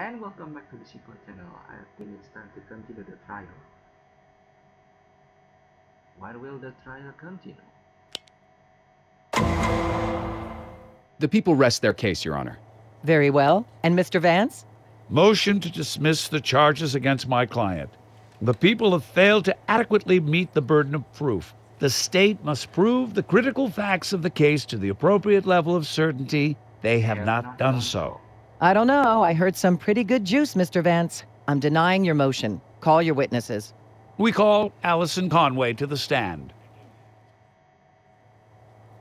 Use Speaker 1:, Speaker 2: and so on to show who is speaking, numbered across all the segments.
Speaker 1: And welcome back to the Sequel channel. I think it's time to continue the trial. When will the trial continue?
Speaker 2: The people rest their case, Your Honor.
Speaker 3: Very well. And Mr. Vance?
Speaker 4: Motion to dismiss the charges against my client. The people have failed to adequately meet the burden of proof. The state must prove the critical facts of the case to the appropriate level of certainty. They have not done so.
Speaker 3: I don't know. I heard some pretty good juice, Mr. Vance. I'm denying your motion. Call your witnesses.
Speaker 4: We call Alison Conway to the stand.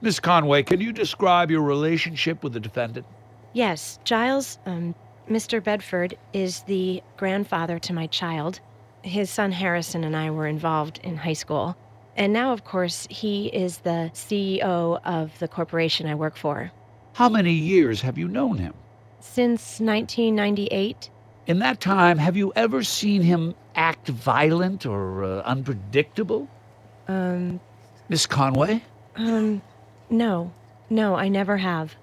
Speaker 4: Miss Conway, can you describe your relationship with the defendant?
Speaker 5: Yes, Giles, um, Mr. Bedford is the grandfather to my child. His son Harrison and I were involved in high school. And now, of course, he is the CEO of the corporation I work for.
Speaker 4: How many years have you known him?
Speaker 5: Since 1998,
Speaker 4: In that time, have you ever seen him act violent or uh, unpredictable?
Speaker 5: um,
Speaker 4: Miss Conway?
Speaker 5: um, no, no, I never have.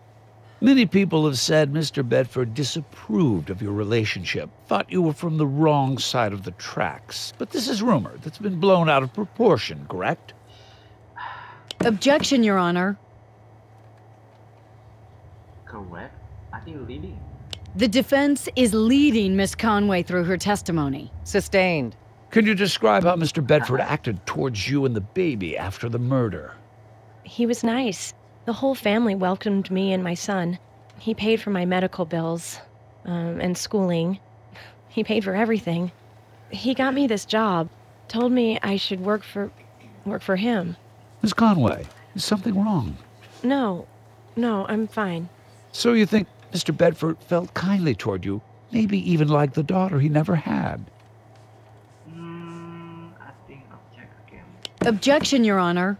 Speaker 4: Many people have said Mr. Bedford disapproved of your relationship, thought you were from the wrong side of the tracks. But this is rumor that's been blown out of proportion, correct?
Speaker 6: Objection, Your Honor.
Speaker 1: Correct? I think leading.
Speaker 6: The defense is leading Miss Conway through her testimony.
Speaker 3: Sustained.
Speaker 4: Can you describe how Mr. Bedford acted towards you and the baby after the murder?
Speaker 5: He was nice. The whole family welcomed me and my son. He paid for my medical bills um, and schooling. He paid for everything. He got me this job. Told me I should work for work for him.
Speaker 4: Miss Conway, is something wrong?
Speaker 5: No, no, I'm fine.
Speaker 4: So you think Mr. Bedford felt kindly toward you, maybe even like the daughter he never had?
Speaker 1: Hmm, I think I'll check again.
Speaker 6: Objection, Your Honor.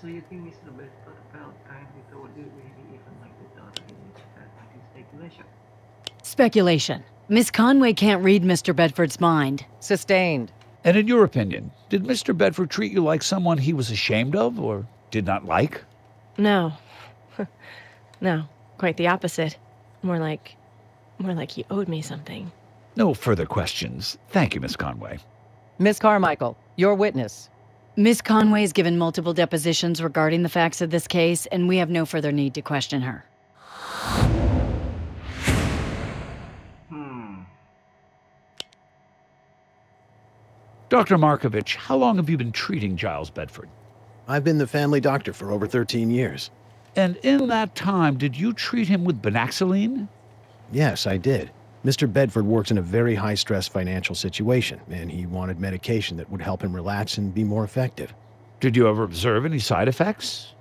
Speaker 1: So you think Mr. Bedford felt kindly toward you, maybe even like the daughter he never had? I think speculation.
Speaker 6: Speculation. Miss Conway can't read Mr. Bedford's mind.
Speaker 3: Sustained.
Speaker 4: And in your opinion, did Mr. Bedford treat you like someone he was ashamed of or did not like?
Speaker 5: No. no, quite the opposite. More like more like he owed me something.
Speaker 4: No further questions. Thank you, Miss Conway.
Speaker 3: Miss Carmichael, your witness.
Speaker 6: Miss Conway has given multiple depositions regarding the facts of this case, and we have no further need to question her.
Speaker 4: Dr. Markovitch, how long have you been treating Giles Bedford?
Speaker 7: I've been the family doctor for over 13 years.
Speaker 4: And in that time, did you treat him with Banaxoline?
Speaker 7: Yes, I did. Mr. Bedford works in a very high stress financial situation, and he wanted medication that would help him relax and be more effective.
Speaker 4: Did you ever observe any side effects?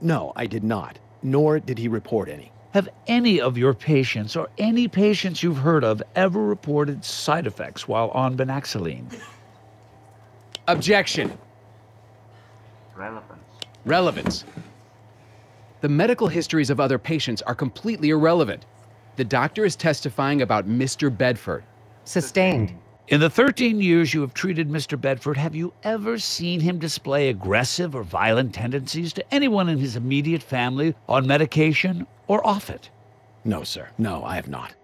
Speaker 7: No, I did not, nor did he report any.
Speaker 4: Have any of your patients or any patients you've heard of ever reported side effects while on Banaxoline?
Speaker 2: Objection.
Speaker 1: Relevance.
Speaker 2: Relevance. The medical histories of other patients are completely irrelevant. The doctor is testifying about Mr. Bedford.
Speaker 3: Sustained.
Speaker 4: In the 13 years you have treated Mr. Bedford, have you ever seen him display aggressive or violent tendencies to anyone in his immediate family on medication or off it?
Speaker 7: No, sir. No, I have not.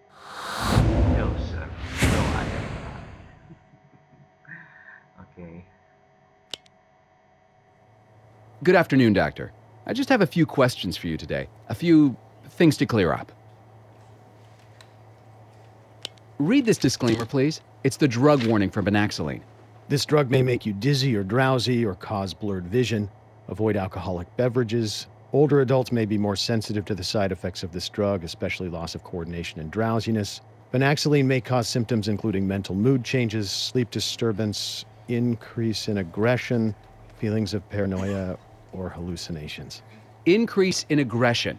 Speaker 1: Okay.
Speaker 2: Good afternoon, doctor. I just have a few questions for you today. A few things to clear up. Read this disclaimer, please. It's the drug warning for Banaxoline.
Speaker 7: This drug may make you dizzy or drowsy or cause blurred vision. Avoid alcoholic beverages. Older adults may be more sensitive to the side effects of this drug, especially loss of coordination and drowsiness. Banaxoline may cause symptoms including mental mood changes, sleep disturbance, increase in aggression, feelings of paranoia, or hallucinations.
Speaker 2: Increase in aggression.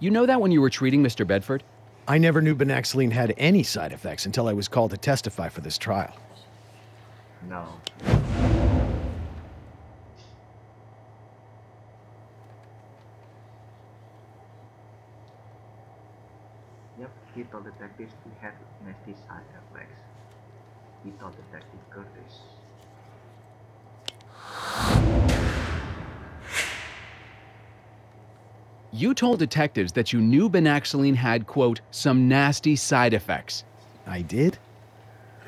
Speaker 2: You know that when you were treating Mr. Bedford?
Speaker 7: I never knew Banaxoline had any side effects until I was called to testify for this trial.
Speaker 1: No. Yep, he told detectives he had nasty side effects. He told Detective Curtis.
Speaker 2: You told detectives that you knew Banaxoline had, quote, some nasty side effects.
Speaker 7: I did?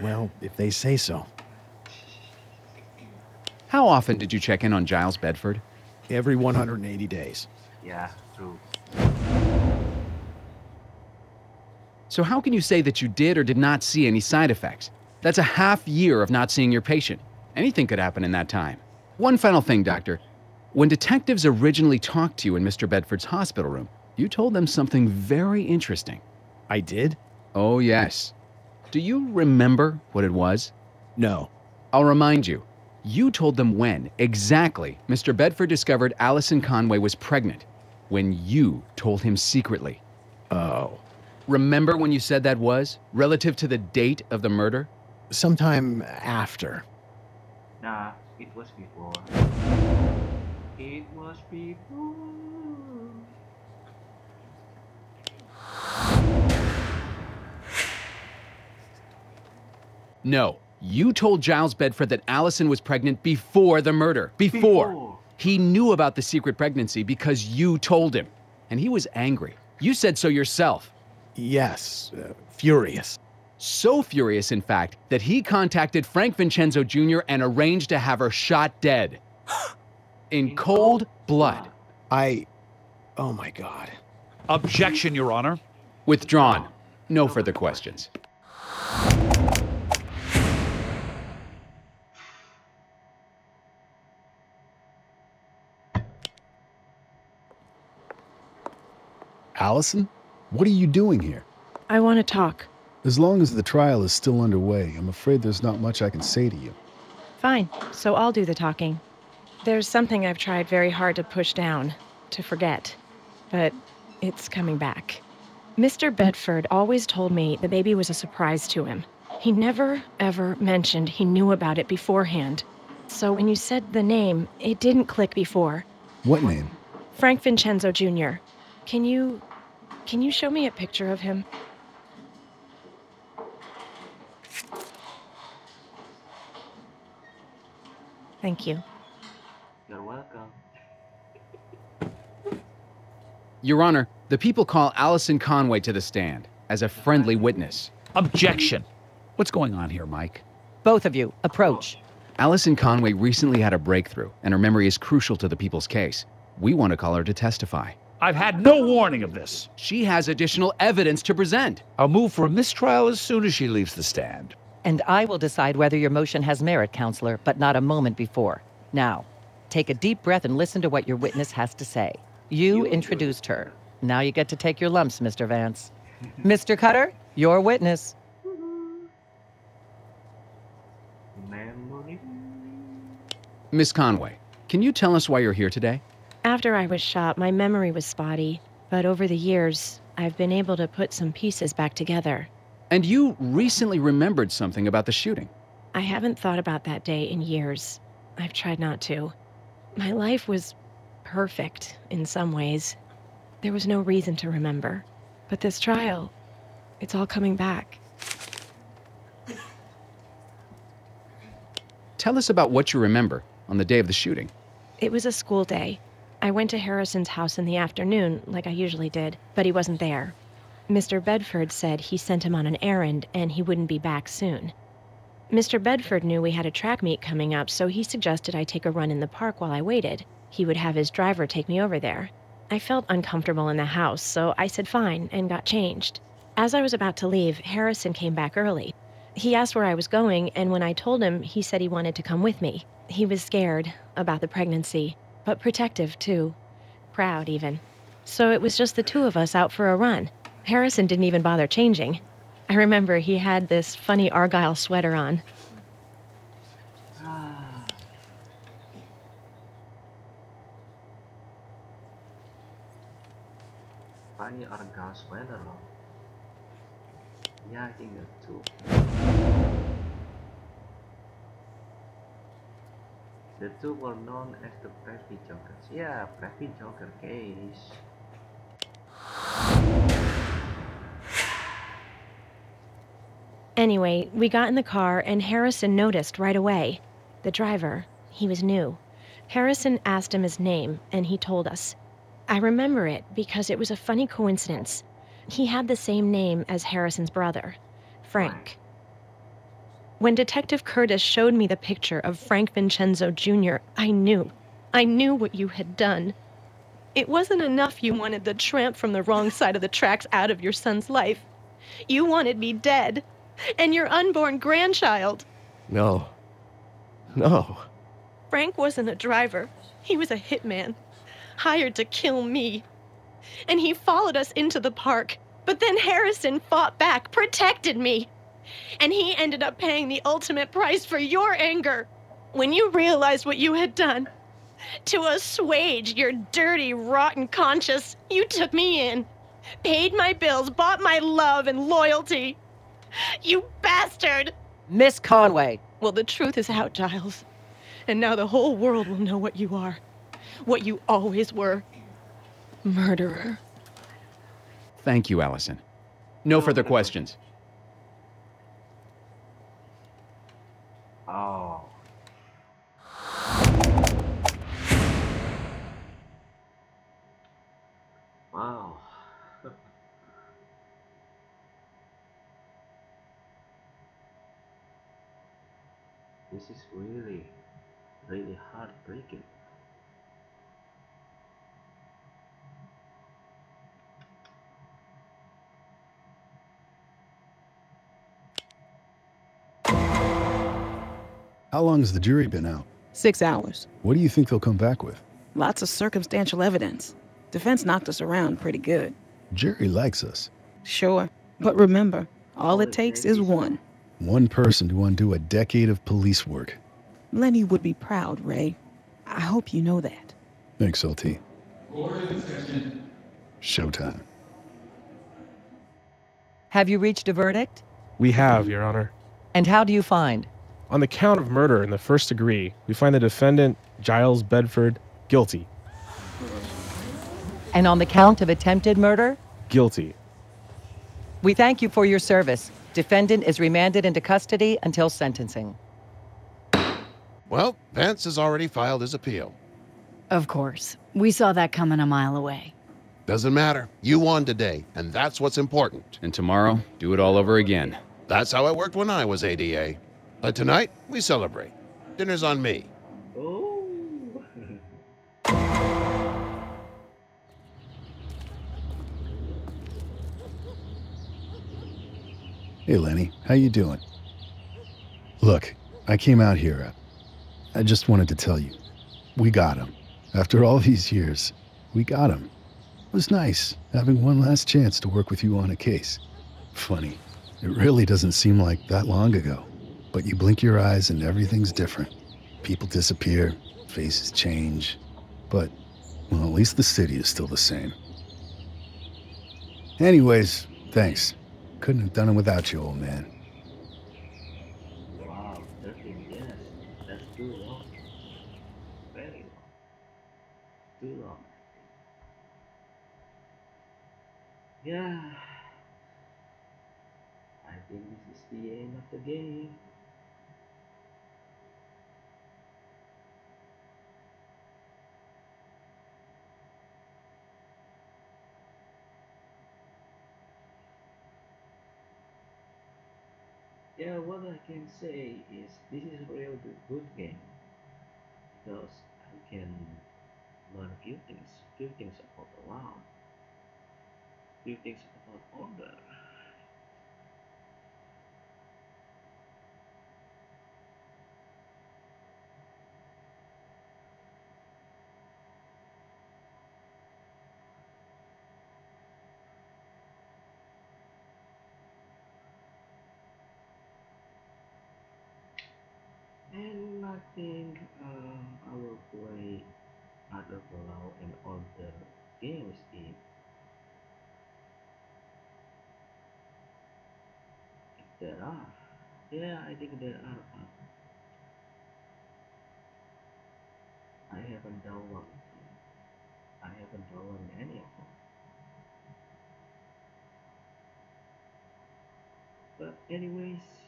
Speaker 7: Well, if they say so.
Speaker 2: How often did you check in on Giles Bedford?
Speaker 7: Every 180 days.
Speaker 1: Yeah, true.
Speaker 2: So, how can you say that you did or did not see any side effects? That's a half year of not seeing your patient. Anything could happen in that time. One final thing, Doctor. When detectives originally talked to you in Mr. Bedford's hospital room, you told them something very interesting.
Speaker 7: I did?
Speaker 2: Oh, yes. Do you remember what it was?
Speaker 7: No.
Speaker 2: I'll remind you. You told them when, exactly, Mr. Bedford discovered Alison Conway was pregnant. When you told him secretly.
Speaker 7: Oh.
Speaker 2: Remember when you said that was, relative to the date of the murder?
Speaker 7: Sometime after.
Speaker 1: Nah, it was before. It was before.
Speaker 2: No. You told Giles Bedford that Alison was pregnant before the murder. Before.
Speaker 1: Before.
Speaker 2: He knew about the secret pregnancy because you told him. And he was angry. You said so yourself.
Speaker 7: Yes, uh, furious.
Speaker 2: So furious, in fact, that he contacted Frank Vincenzo Jr. and arranged to have her shot dead. In cold blood.
Speaker 7: I. Oh my god.
Speaker 4: Objection, Your Honor.
Speaker 2: Withdrawn. No further questions.
Speaker 8: Alison, what are you doing here?
Speaker 5: I want to talk.
Speaker 8: As long as the trial is still underway, I'm afraid there's not much I can say to you.
Speaker 5: Fine, so I'll do the talking. There's something I've tried very hard to push down, to forget, but it's coming back. Mr. Bedford always told me the baby was a surprise to him. He never, ever mentioned he knew about it beforehand. So when you said the name, it didn't click before.
Speaker 8: What name?
Speaker 5: Frank Vincenzo Jr. Can you. Can you show me a picture of him? Thank you.
Speaker 1: You're welcome.
Speaker 2: Your Honor, the people call Alison Conway to the stand as a friendly witness.
Speaker 4: Objection. What's going on here, Mike?
Speaker 3: Both of you, approach.
Speaker 2: Alison Conway recently had a breakthrough, and her memory is crucial to the people's case. We want to call her to testify.
Speaker 4: I've had no warning of this.
Speaker 2: She has additional evidence to present.
Speaker 4: I'll move for a mistrial as soon as she leaves the stand.
Speaker 3: And I will decide whether your motion has merit, counselor, but not a moment before. Now, take a deep breath and listen to what your witness has to say. You introduced her. Now you get to take your lumps, Mr. Vance. Mr. Cutter, your witness.
Speaker 2: Miss Conway, can you tell us why you're here today?
Speaker 5: After I was shot, my memory was spotty, but over the years, I've been able to put some pieces back together.
Speaker 2: And you recently remembered something about the shooting.
Speaker 5: I haven't thought about that day in years. I've tried not to. My life was perfect in some ways. There was no reason to remember. But this trial, it's all coming back.
Speaker 2: Tell us about what you remember on the day of the shooting.
Speaker 5: It was a school day. I went to Harrison's house in the afternoon, like I usually did, but he wasn't there. Mr. Bedford said he sent him on an errand and he wouldn't be back soon. Mr. Bedford knew we had a track meet coming up, so he suggested I take a run in the park while I waited. He would have his driver take me over there. I felt uncomfortable in the house, so I said fine and got changed. As I was about to leave, Harrison came back early. He asked where I was going, and when I told him, he said he wanted to come with me. He was scared about the pregnancy, but protective too. Proud, even. So it was just the two of us out for a run. Harrison didn't even bother changing. I remember he had this funny Argyle sweater on.
Speaker 1: Funny Argyle sweater loh. Yeah, I think that too. The two were known as the Privy Jokers. Yeah, Privy Joker case.
Speaker 5: Anyway, we got in the car and Harrison noticed right away. The driver, he was new. Harrison asked him his name and he told us. I remember it because it was a funny coincidence. He had the same name as Harrison's brother, Frank. When Detective Curtis showed me the picture of Frank Vincenzo Jr., I knew. I knew what you had done. It wasn't enough you wanted the tramp from the wrong side of the tracks out of your son's life. You wanted me dead. And your unborn grandchild.
Speaker 9: No. No.
Speaker 5: Frank wasn't a driver, he was a hitman, hired to kill me. And he followed us into the park. But then Harrison fought back, protected me. And he ended up paying the ultimate price for your anger. When you realized what you had done, to assuage your dirty, rotten conscience, you took me in, paid my bills, bought my love and loyalty. You bastard!
Speaker 3: Miss Conway,
Speaker 5: Well, the truth is out, Giles. And now the whole world will know what you are. What you always were. Murderer.
Speaker 2: Thank you, Alison. No further questions.
Speaker 1: Oh. Wow. This is really, really heartbreaking.
Speaker 8: How long has the jury been out?
Speaker 10: Six hours.
Speaker 8: What do you think they'll come back with?
Speaker 10: Lots of circumstantial evidence. Defense knocked us around pretty good.
Speaker 8: Jerry likes us.
Speaker 10: Sure. But remember, all it takes is one.
Speaker 8: One person to undo a decade of police work.
Speaker 10: Lenny would be proud, Ray. I hope you know that.
Speaker 8: Thanks, LT. Showtime.
Speaker 3: have you reached a verdict?
Speaker 11: We have, Your Honor.
Speaker 3: And how do you find?
Speaker 11: On the count of murder in the first degree, we find the defendant, Giles Bedford, guilty.
Speaker 3: And on the count of attempted murder?
Speaker 11: Guilty.
Speaker 3: We thank you for your service. Defendant is remanded into custody until sentencing.
Speaker 12: Well, Vance has already filed his appeal.
Speaker 6: Of course. We saw that coming a mile away.
Speaker 12: Doesn't matter. You won today, and that's what's important.
Speaker 2: And tomorrow, do it all over again.
Speaker 12: That's how it worked when I was ADA. But tonight, we celebrate. Dinner's on me.
Speaker 1: Oh.
Speaker 8: Hey, Lenny. How you doing? Look, I came out here. I just wanted to tell you. We got him. After all these years, we got him. It was nice having one last chance to work with you on a case. Funny. It really doesn't seem like that long ago. But you blink your eyes and everything's different. People disappear, faces change. But, well, at least the city is still the same. Anyways, thanks. Couldn't have done it without you, old man.
Speaker 1: Wow, 13 years. That's too long. Very long. Too long. Yeah. I think this is the end of the game. Yeah, what I can say is this is a real good, game because I can learn a few things, few things about the law, few things about order. And I think uh, I will play other law and order games if, there are. Yeah, I think there are. But I haven't downloaded. I haven't downloaded any of them. But anyways.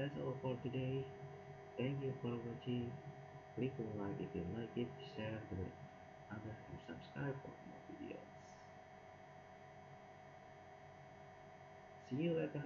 Speaker 1: That's all for today. Thank you for watching. Click on like if you like it, share with others and subscribe for more videos. See you later